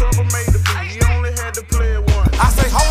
Trouble made the beat, he only had to play it once. I say, hold